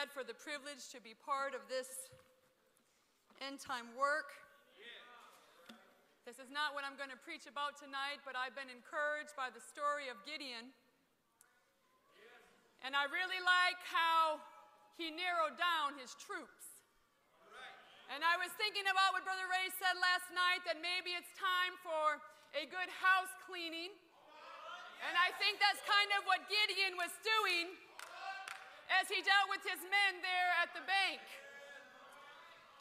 glad for the privilege to be part of this end time work. This is not what I'm going to preach about tonight, but I've been encouraged by the story of Gideon. And I really like how he narrowed down his troops. And I was thinking about what Brother Ray said last night that maybe it's time for a good house cleaning. And I think that's kind of what Gideon was doing as he dealt with his men there at the bank.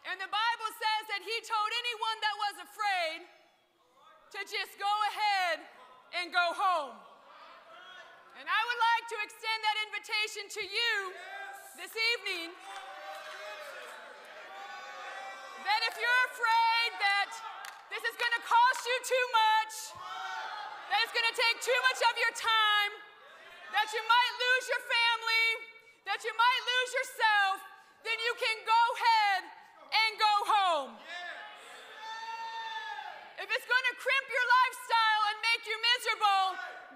And the Bible says that he told anyone that was afraid to just go ahead and go home. And I would like to extend that invitation to you this evening that if you're afraid that this is going to cost you too much, that it's going to take too much of your time, that you might lose your family, that you might lose yourself, then you can go ahead and go home. If it's going to crimp your lifestyle and make you miserable,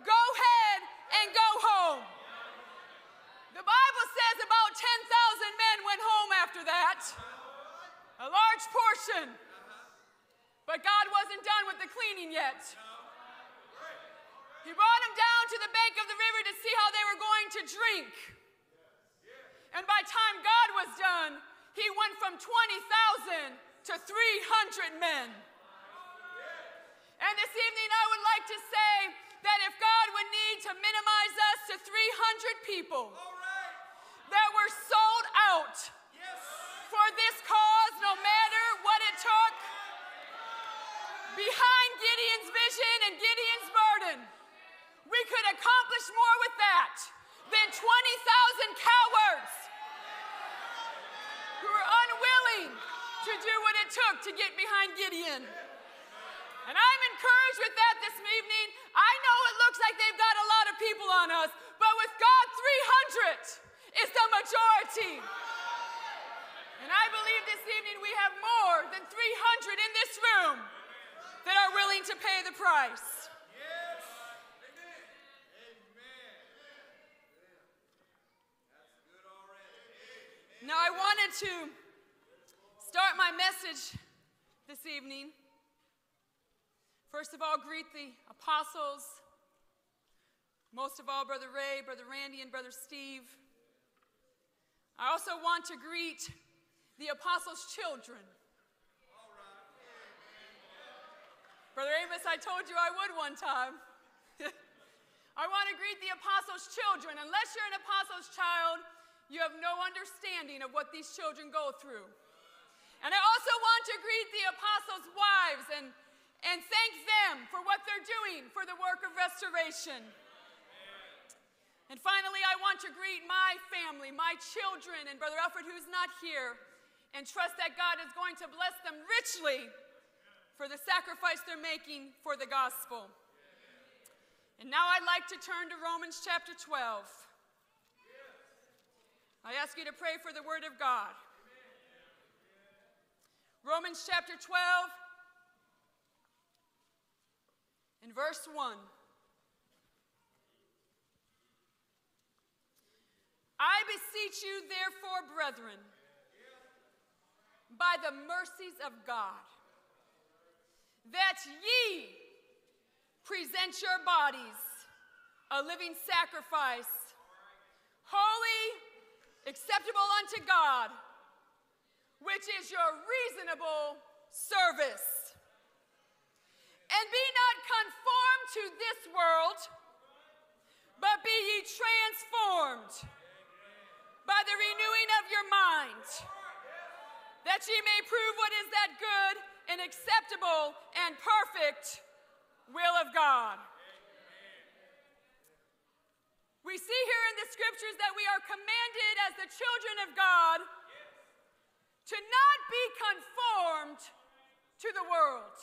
go ahead and go home. The Bible says about 10,000 men went home after that, a large portion. But God wasn't done with the cleaning yet. He brought them down to the bank of the river to see how they were going to drink. And by time God was done, he went from 20,000 to 300 men. And this evening, I would like to say that if God would need to minimize us to 300 people that were sold out for this cause, no matter what it took, behind Gideon's vision and Gideon's burden, we could accomplish more with that than 20,000 cowards who were unwilling to do what it took to get behind Gideon. And I'm encouraged with that this evening. I know it looks like they've got a lot of people on us, but with God, 300 is the majority. And I believe this evening we have more than 300 in this room that are willing to pay the price. Now, I to start my message this evening First of all, greet the apostles. Most of all, Brother Ray, Brother Randy, and Brother Steve. I also want to greet the apostles' children. Brother Amos, I told you I would one time. I want to greet the apostles' children. Unless you're an apostles' child, you have no understanding of what these children go through. And I also want to greet the apostles' wives and and thank them for what they're doing for the work of restoration. And finally, I want to greet my family, my children, and Brother Alfred, who's not here, and trust that God is going to bless them richly for the sacrifice they're making for the gospel. And now I'd like to turn to Romans chapter 12. I ask you to pray for the word of God. Romans chapter 12, In verse 1, I beseech you, therefore, brethren, by the mercies of God, that ye present your bodies a living sacrifice, holy, acceptable unto God, which is your reasonable service. And be not conformed to this world, but be ye transformed by the renewing of your mind, that ye may prove what is that good and acceptable and perfect will of God. We see here in the scriptures that we are commanded as the children of God to not be conformed to the world.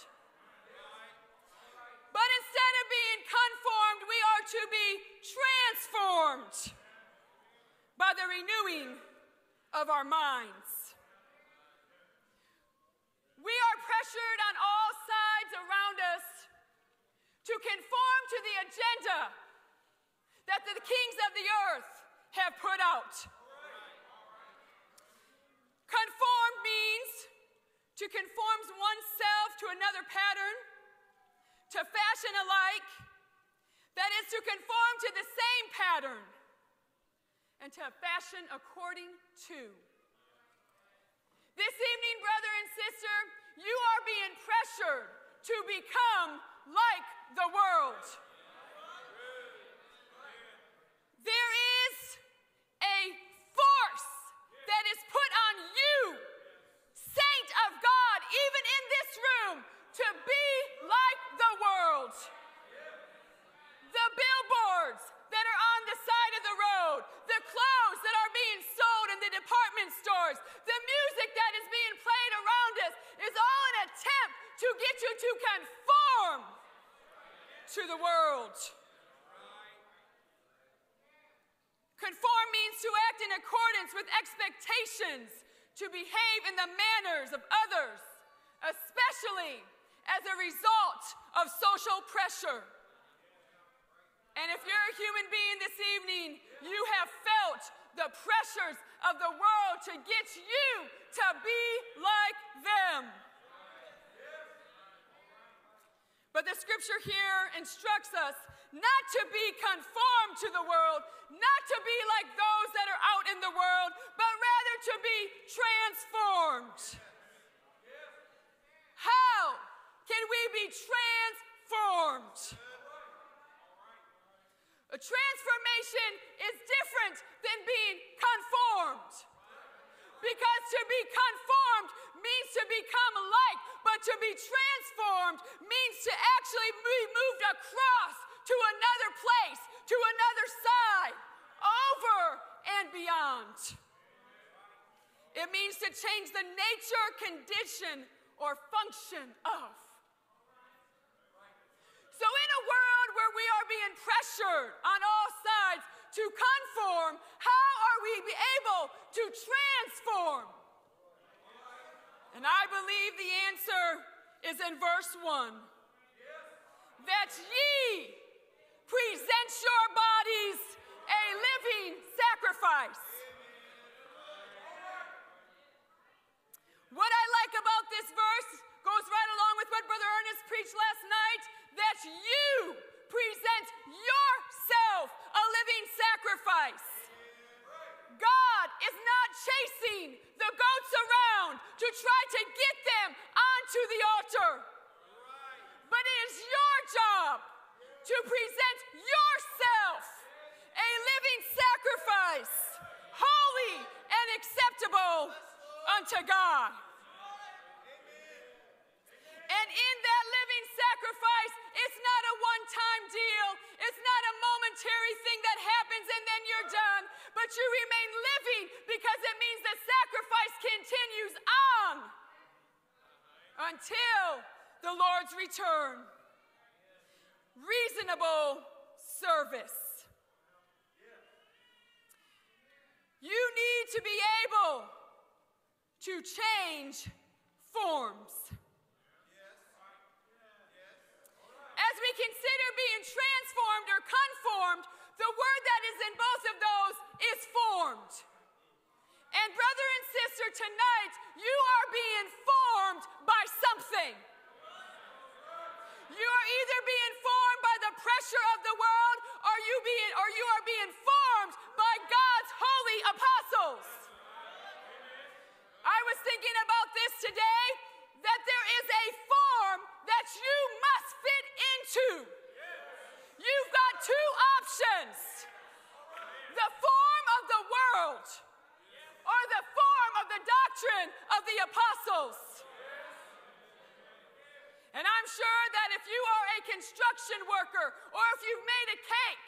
But instead of being conformed, we are to be transformed by the renewing of our minds. We are pressured on all sides around us to conform to the agenda that the kings of the earth have put out. Conform means to conform oneself to another pattern, to fashion alike, that is to conform to the same pattern and to fashion according to. This evening, brother and sister, you are being pressured to become like the world. There is a force that is put on you, saint of God, even in this room, to be like the world. The billboards that are on the side of the road, the clothes that are being sold in the department stores, the music that is being played around us is all an attempt to get you to conform to the world. Conform means to act in accordance with expectations, to behave in the manners of others, especially as a result of social pressure. And if you're a human being this evening, you have felt the pressures of the world to get you to be like them. But the scripture here instructs us not to be conformed to the world, not to be like those that are out in the world, but rather to be transformed. How can we be transformed? A transformation is different than being conformed. Because to be conformed means to become like, but to be transformed means to actually be moved across to another place, to another side, over and beyond. It means to change the nature, condition, or function of. So, in a world where we are being pressured on all sides to conform, how are we able to transform? And I believe the answer is in verse 1 that ye present your bodies a living sacrifice. What I like about this verse goes right along with what Brother Ernest preached last night that you present yourself a living sacrifice. God is not chasing the goats around to try to get them onto the altar. But it is your job to present yourself a living sacrifice, holy and acceptable unto God. And in that living sacrifice, time deal. It's not a momentary thing that happens and then you're done. But you remain living because it means the sacrifice continues on until the Lord's return. Reasonable service. You need to be able to change forms. As we consider being transformed or conformed, the word that is in both of those is formed. And, brother and sister, tonight you are being formed by something. You are either being formed by the pressure of the world or you, being, or you are being formed by God's holy apostles. I was thinking about this today that there is a that you must fit into. You've got two options the form of the world or the form of the doctrine of the apostles. And I'm sure that if you are a construction worker or if you've made a cake,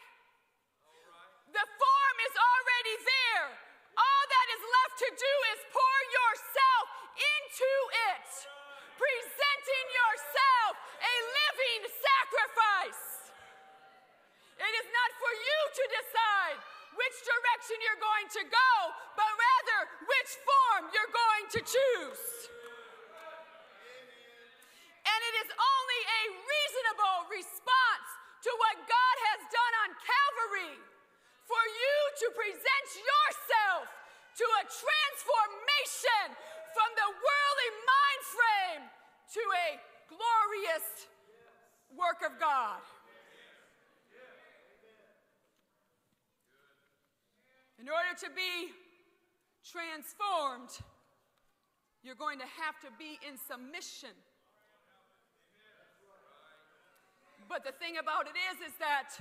the form is already there. All that is left to do is pour yourself into it, presenting yourself a living sacrifice. It is not for you to decide which direction you're going to go, but rather which form you're going to choose. And it is only a reasonable response to what God has done on Calvary for you to present yourself to a transformation from the worldly mind frame to a glorious work of God. In order to be transformed, you're going to have to be in submission. But the thing about it is, is that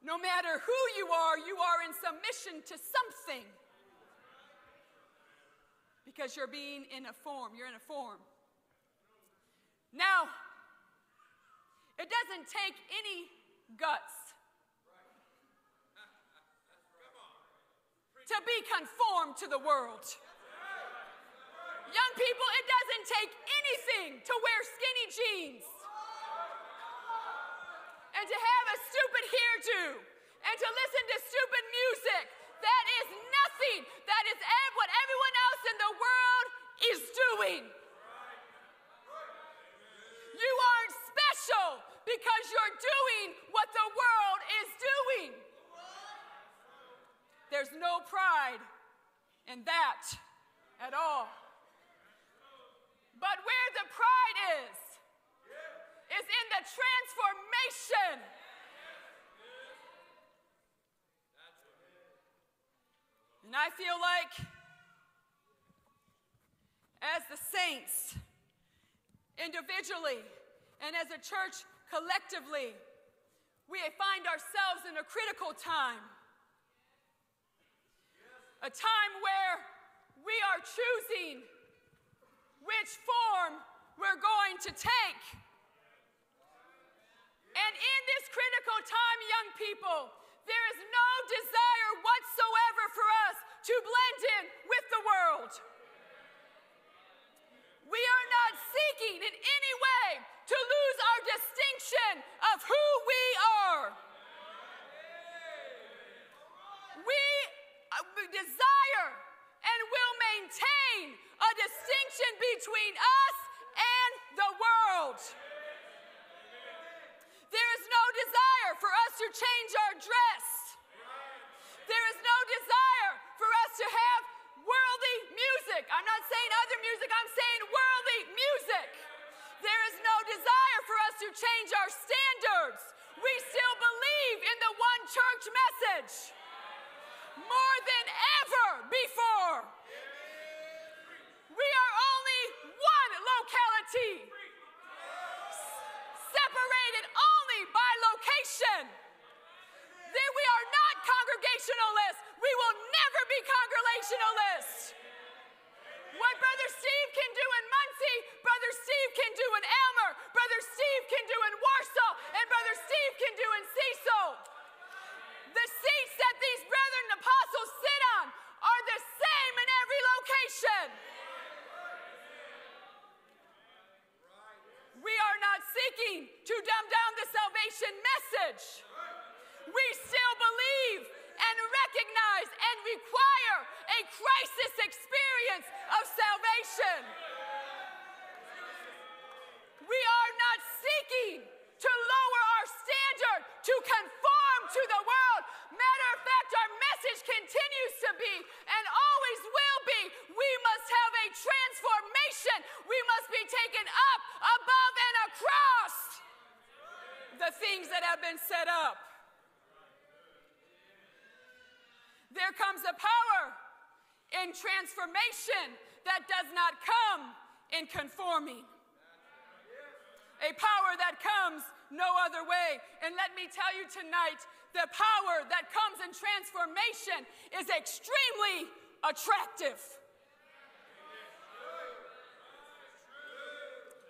no matter who you are, you are in submission to something. Because you're being in a form, you're in a form. Now, it doesn't take any guts to be conformed to the world. Young people, it doesn't take anything to wear skinny jeans and to have a stupid hairdo and to listen to stupid music. That is nothing. That is what everyone else in the world is doing. You aren't special because you're doing what the world is doing. There's no pride in that at all. But where the pride is, is in the transformation. And I feel like, as the saints, individually and as a church collectively, we find ourselves in a critical time. A time where we are choosing which form we're going to take. And in this critical time, young people, there is no desire whatsoever for us to blend in with the world. We are not seeking in any way to lose our distinction of who we are. We desire and will maintain a distinction between us and the world. There is no desire for us to change our dress. There is no desire for us to have worldly music. I'm not saying other music, I'm saying worldly music. There is no desire for us to change our standards. We still believe in the one church message more than ever before. We are only one locality, separated only by location. Then we are not congregationalists. We will never be congregationalists. What Brother Steve can do in Muncie, Brother Steve can do in Elmer, Brother Steve can do in Warsaw, and Brother Steve can do in Cecil. The seats that these brethren and apostles sit on are the same in every location. We are not seeking to dumb down the salvation message. We still believe and recognize and require a crisis experience of salvation. We are not seeking to lower our standard to conform to the world. Matter of fact, our message continues to be and always will be we must have a transformation. We must be taken up, above, and across the things that have been set up. There comes a power in transformation that does not come in conforming. A power that comes no other way. And let me tell you tonight the power that comes in transformation is extremely attractive.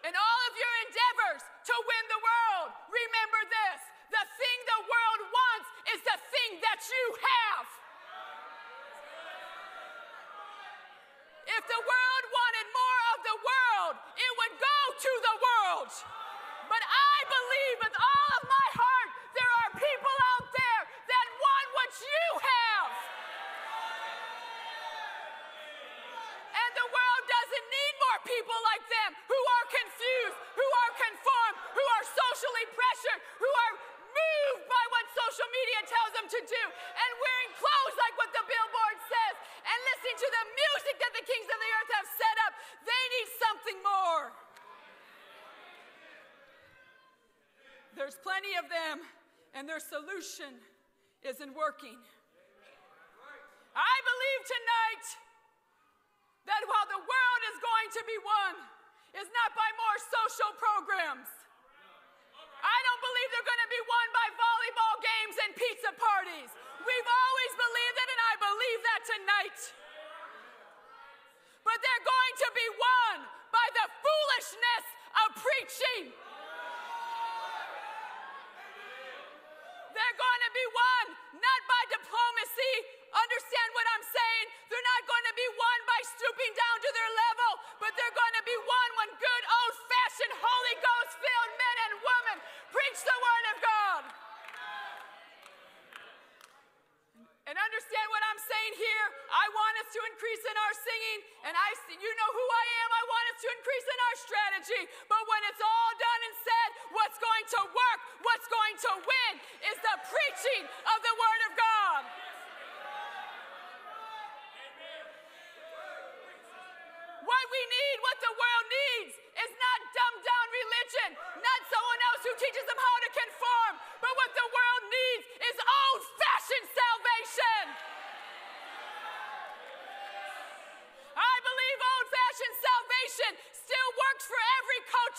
In all of your endeavors to win the world, remember this the thing the world wants is the thing that you have. If the world wanted more of the world, it would go to the world. But I believe with all of my heart there are people out there that want what you have. And the world doesn't need more people like media tells them to do, and wearing clothes like what the billboard says, and listening to the music that the kings of the earth have set up. They need something more. There's plenty of them, and their solution isn't working. I believe tonight that while the world is going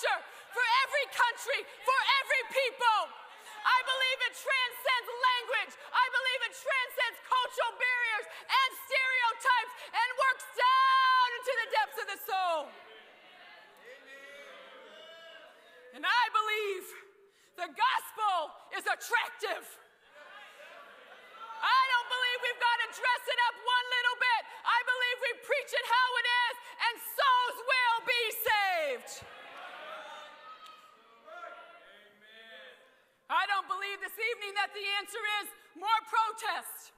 for every country, for every people. I believe it transcends language. I believe it transcends cultural barriers and stereotypes and works down into the depths of the soul. And I believe the gospel is attractive. I don't believe we've got to dress it up one little bit. I believe we preach it how it is, and souls will be saved. I don't believe this evening that the answer is more protest.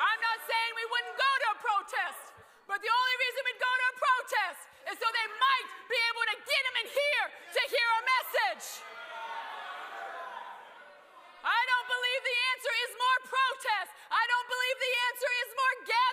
I'm not saying we wouldn't go to a protest, but the only reason we'd go to a protest is so they might be able to get them in here to hear a message. I don't believe the answer is more protest. I don't believe the answer is more gatherings.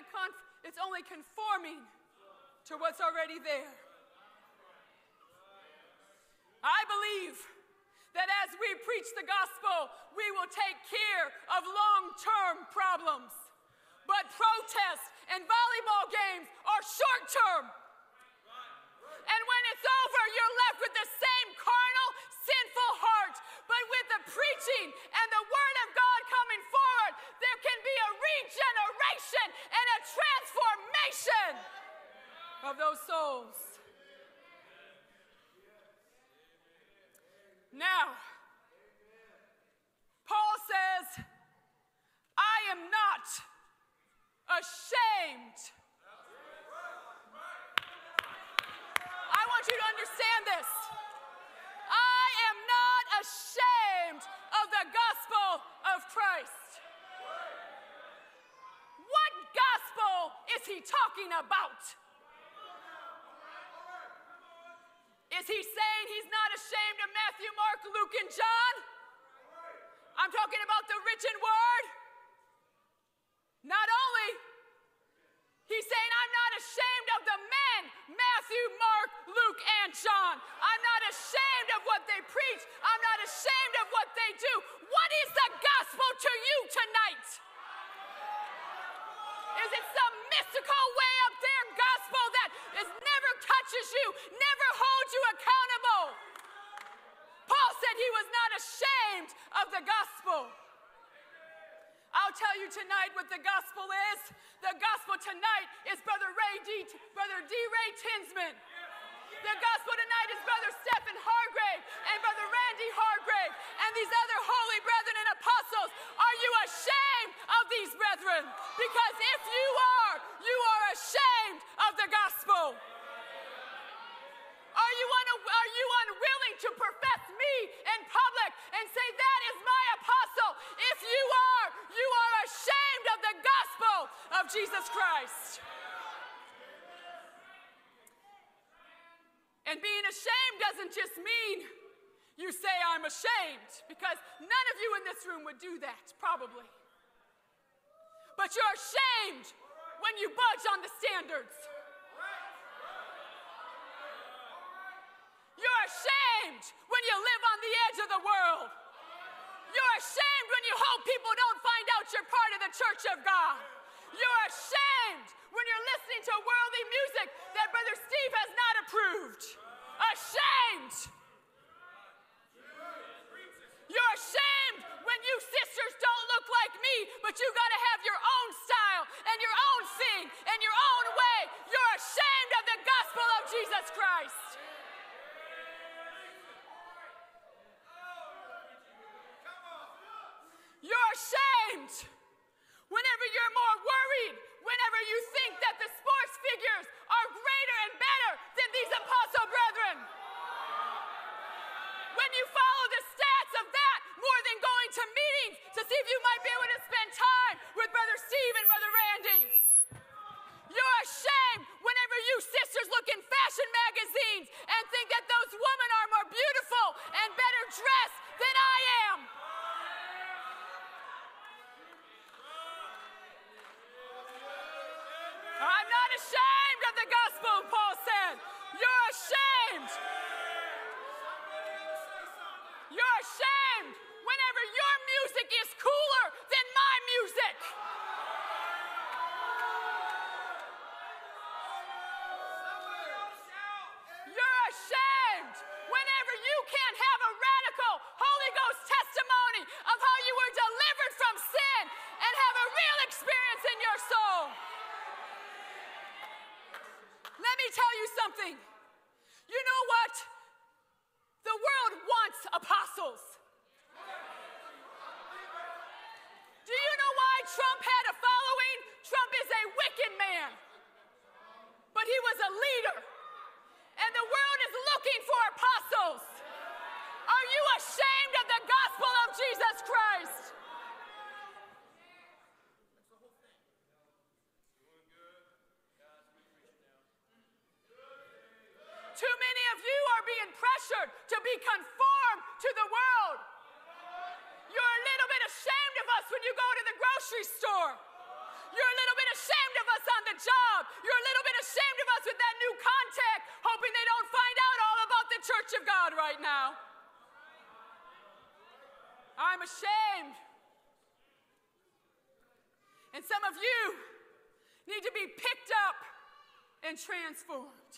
Only conf- it's only conforming to what's already there. I believe that as we preach the gospel, we will take care of long-term problems. But protests and volleyball games are short-term. And when it's over, you're left with the same carnal, sinful heart. But with the preaching and the word of God coming forward, there can be a regeneration of those souls. Now, Paul says, I am not ashamed. I want you to understand this. I am not ashamed of the gospel of Christ. What gospel is he talking about? Is he saying he's not ashamed of Matthew, Mark, Luke, and John? I'm talking about the written word. Not only, he's saying, I'm not ashamed of the men, Matthew, Mark, Luke, and John. I'm not ashamed of what they preach. I'm not ashamed of what they do. What is the gospel to you tonight? Is it some mystical way up there gospel that touches you, never holds you accountable? Paul said he was not ashamed of the gospel. I'll tell you tonight what the gospel is. The gospel tonight is Brother Ray D. Brother D. Ray Tinsman. The gospel tonight is Brother Stephen Hargrave and Brother Randy Hargrave and these other holy brethren and apostles. Are you ashamed of these brethren? Because if you are, you are ashamed of the gospel. Are you, un- are you unwilling to profess me in public and say, That is my apostle? If you are, you are ashamed of the gospel of Jesus Christ. And being ashamed doesn't just mean you say, I'm ashamed, because none of you in this room would do that, probably. But you're ashamed when you budge on the standards. You're ashamed when you live on the edge of the world. You're ashamed when you hope people don't find out you're part of the church of God. You're ashamed when you're listening to worldly music that Brother Steve has not approved. Ashamed. You're ashamed when you sisters don't look like me, but you got to have your own style and your own thing and your own way. You're ashamed of the gospel of Jesus Christ. You're ashamed whenever you're more worried, whenever you think that the sports figures are greater and better than these apostle brethren. When you follow the stats of that more than going to meetings to see if you might be able to spend time with Brother Steve and Brother Randy. You're ashamed whenever you sisters look in fashion magazines and think that those women are more beautiful and better dressed than I am. A leader. And the world is looking for apostles. Are you ashamed of the gospel of Jesus Christ? Too many of you are being pressured to be conformed to the world. You're a little bit ashamed of us when you go to the grocery store. You're a little bit ashamed of us on the job. You're a little bit ashamed of us with that new contact, hoping they don't find out all about the church of God right now. I'm ashamed. And some of you need to be picked up and transformed.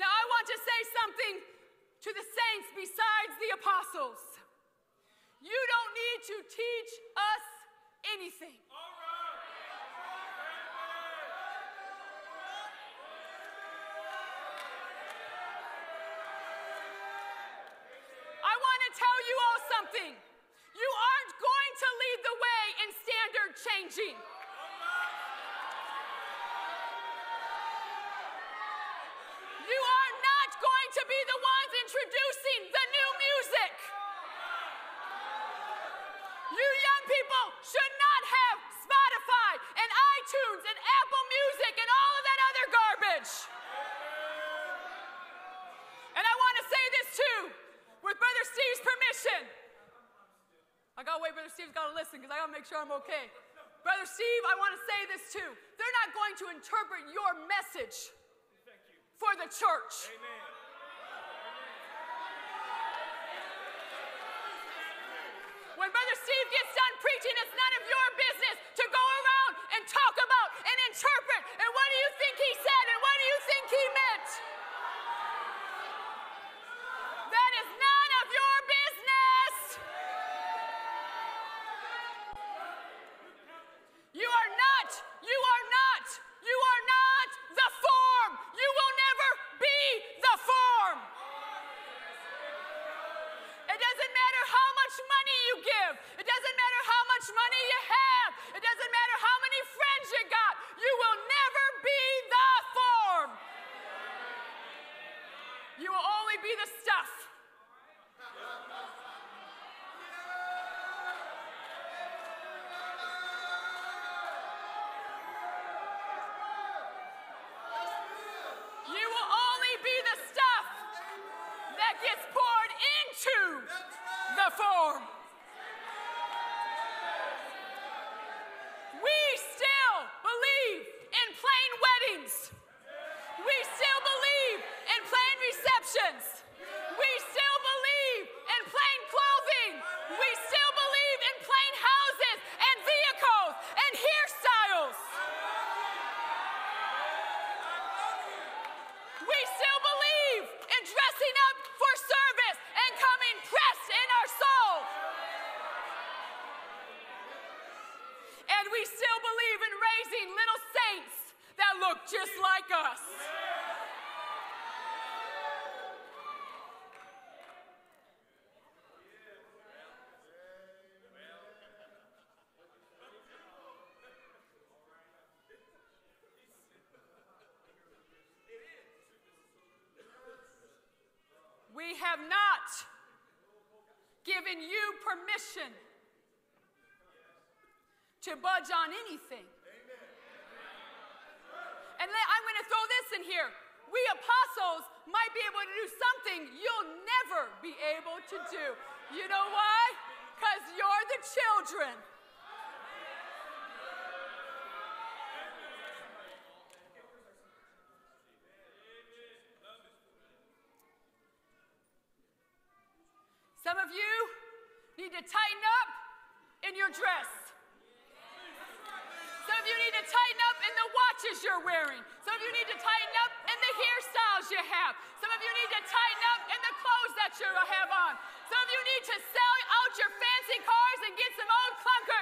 Now, I want to say something to the saints besides the apostles. You don't need to teach us anything. I want to tell you all something. You aren't going to lead the way in standard changing. You are not going to be the ones introducing the new music. You young people should not have Spotify and iTunes and Apple Music and all of that other garbage. And I want to say this too, with Brother Steve's permission. I gotta wait, Brother Because I gotta make sure I'm okay. Brother Steve, I want to say this too. They're not going to interpret your message for the church. When Brother Steve gets done preaching, it's none of your business to go around and talk about and interpret. And what do you think he said? And what do you think he meant? That is none of your business. You are not, you are not, you are not the form. You will never be the form. It doesn't matter how much money you give. like us. We have not given you permission to budge on anything. listen here, we apostles might be able to do something you'll never be able to do. You know why? Because you're the children. Some of you need to tighten up in your dress. Some of you need to tighten up in the watches you're wearing of you need to tighten up in the hairstyles you have. Some of you need to tighten up in the clothes that you have on. Some of you need to sell out your fancy cars and get some old clunkers.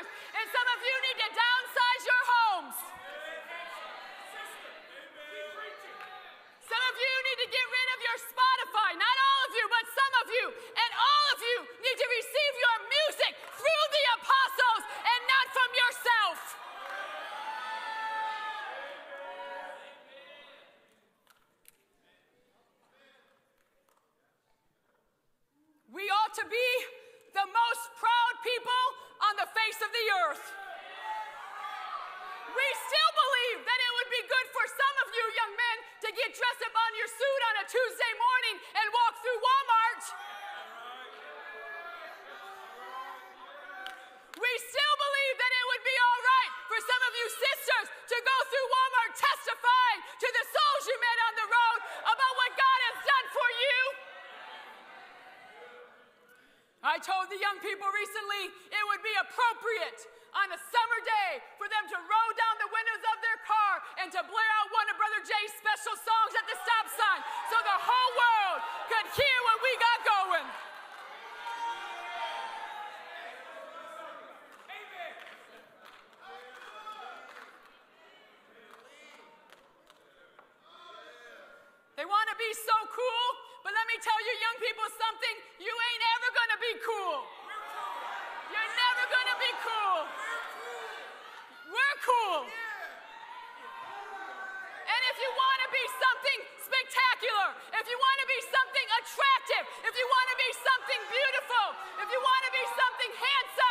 be cool. cool. You're never gonna be cool. We're cool. We're cool. And if you want to be something spectacular, if you want to be something attractive, if you want to be something beautiful, if you want to be something handsome,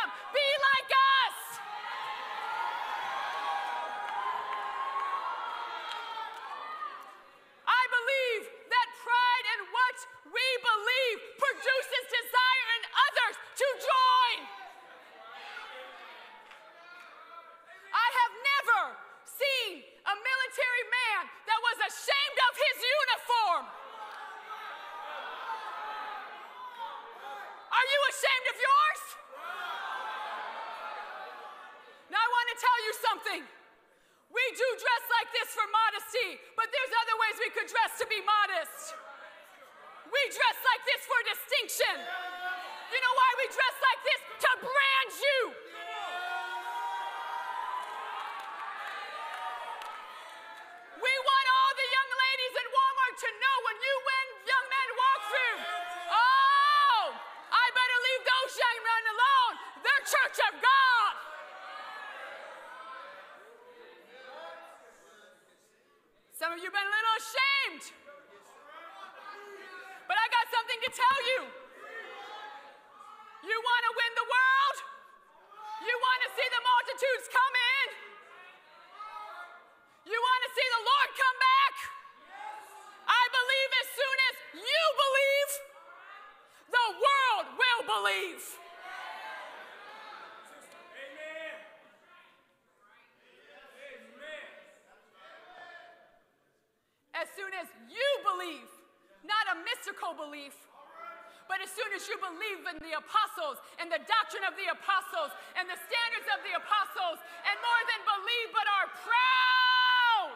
we dress like this for distinction. You know why we dress like this? You believe, not a mystical belief, but as soon as you believe in the apostles and the doctrine of the apostles and the standards of the apostles, and more than believe, but are proud,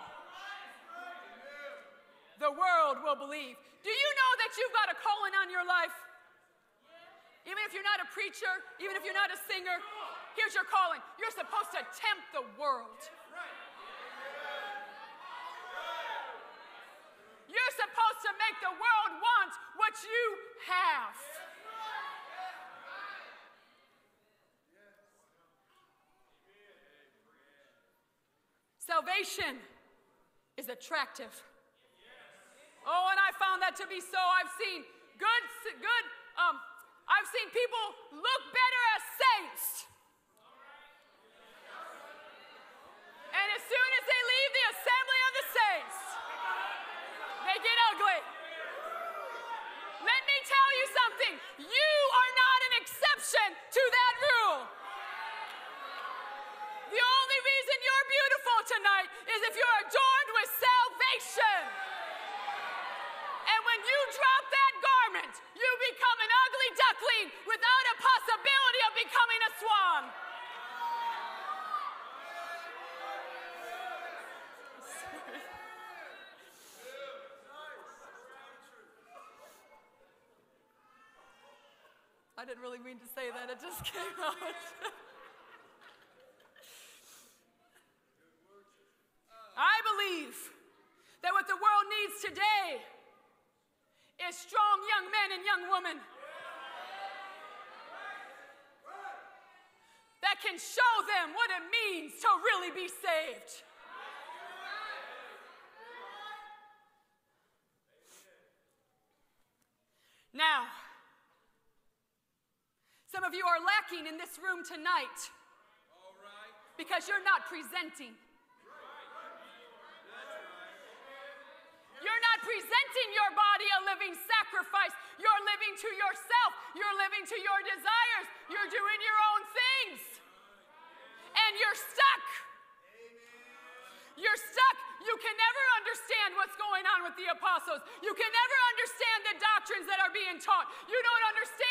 the world will believe. Do you know that you've got a calling on your life? Even if you're not a preacher, even if you're not a singer, here's your calling. You're supposed to tempt the world. You're supposed to make the world want what you have. Salvation is attractive. Oh, and I found that to be so. I've seen good, good, um, I've seen people look better as saints. And as soon as they leave the assembly of the saints, they get ugly. Let me tell you something. You are not an exception to that rule. The only reason you're beautiful tonight is if you're adorned with salvation. And when you drop that garment, you become an ugly duckling without a possibility of becoming a swan. I didn't really mean to say that, it just came out. I believe that what the world needs today is strong young men and young women that can show them what it means to really be saved. Now, some of you are lacking in this room tonight because you're not presenting. You're not presenting your body a living sacrifice. You're living to yourself. You're living to your desires. You're doing your own things. And you're stuck. You're stuck. You can never understand what's going on with the apostles. You can never understand the doctrines that are being taught. You don't understand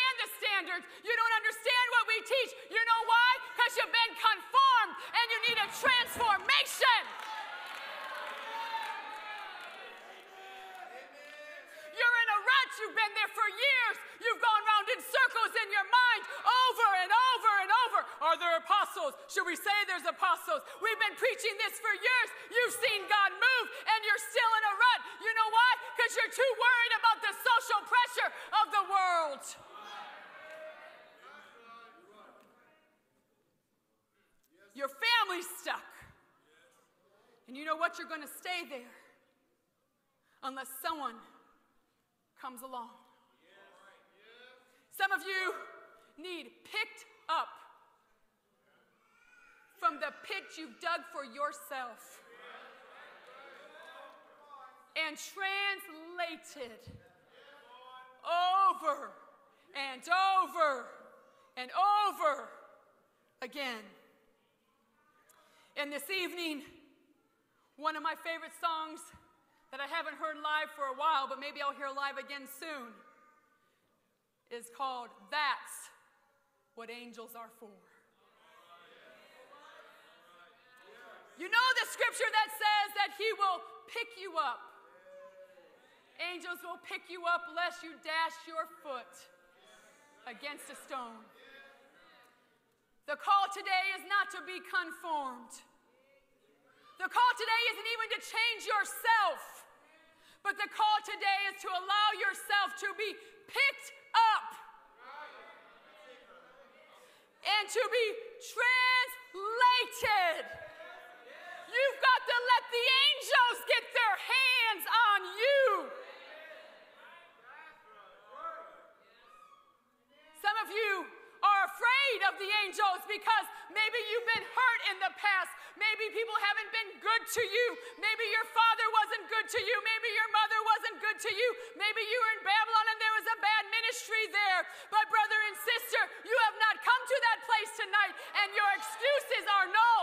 standards. You don't understand what we teach. You know why? Because you've been conformed and you need a transformation. You're in a rut. You've been there for years. You've gone round in circles in your mind over and over and over. Are there apostles? Should we say there's apostles? We've been preaching this for years. You've seen God move and you're still in a rut. You know why? Because you're too worried about the social pressure of the world. Your family's stuck. And you know what? You're going to stay there unless someone comes along. Some of you need picked up from the pit you've dug for yourself and translated over and over and over again. And this evening, one of my favorite songs that I haven't heard live for a while, but maybe I'll hear live again soon, is called That's What Angels Are For. You know the scripture that says that He will pick you up. Angels will pick you up lest you dash your foot against a stone. The call today is not to be conformed. The call today isn't even to change yourself, but the call today is to allow yourself to be picked up and to be translated. You've got to let the angels get their hands on you. Some of you afraid of the angels because maybe you've been hurt in the past. Maybe people haven't been good to you. Maybe your father wasn't good to you. Maybe your mother wasn't good to you. Maybe you were in Babylon and there was a bad ministry there. But, brother and sister, you have not come to that place tonight, and your excuses are no.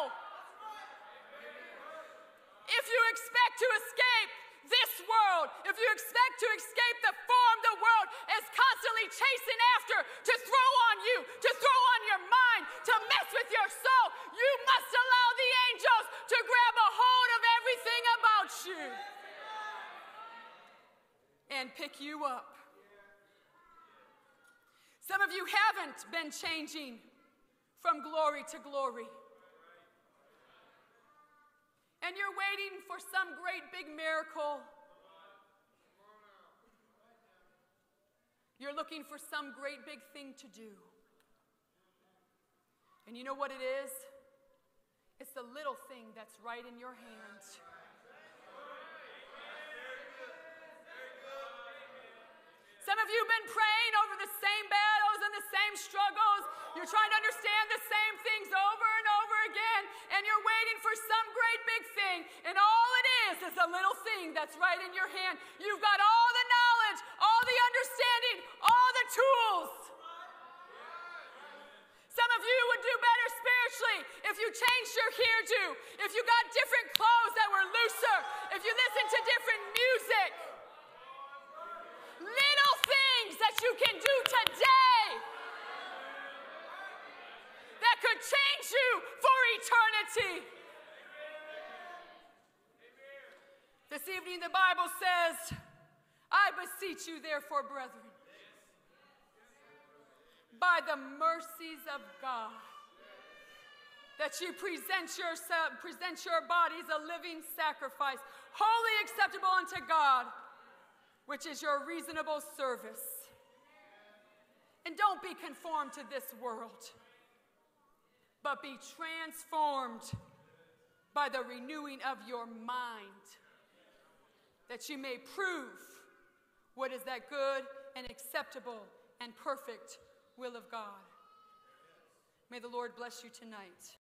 If you expect to escape, this world, if you expect to escape the form the world is constantly chasing after to throw on you, to throw on your mind, to mess with your soul, you must allow the angels to grab a hold of everything about you and pick you up. Some of you haven't been changing from glory to glory. And you're waiting for some great big miracle. You're looking for some great big thing to do. And you know what it is? It's the little thing that's right in your hand. Some of you have been praying over the same battles and the same struggles. You're trying to understand the same things over and over again, and you're waiting for some great big thing. And all it is is a little thing that's right in your hand. You've got all the knowledge, all the understanding, all the tools. Some of you would do better spiritually if you changed your hairdo, if you got different clothes that were looser, if you listened to different music. Little things that you can do today that could change you for eternity. This evening, the Bible says, I beseech you, therefore, brethren, by the mercies of God, that you present yourself, present your bodies a living sacrifice, holy acceptable unto God, which is your reasonable service. And don't be conformed to this world, but be transformed by the renewing of your mind, that you may prove what is that good and acceptable and perfect will of God. May the Lord bless you tonight.